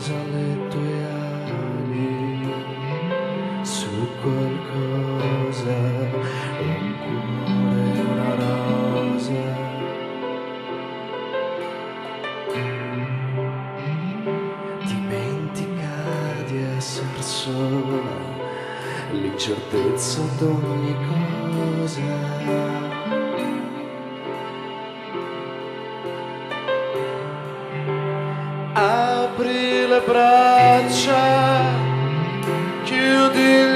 posa le tue ali su qualcosa, un cuore, una rosa. Dimentica di essere sola, l'incertezza d'ogni cosa. apri aprile braccia, chiudi